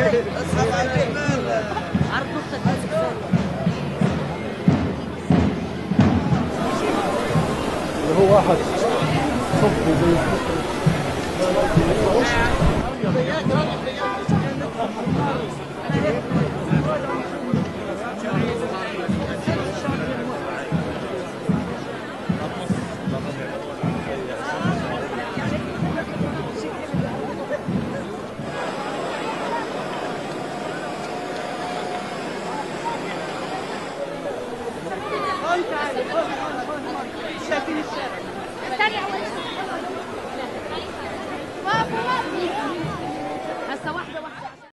اسحب هو واحد صفي زي الحياة Çekiliş.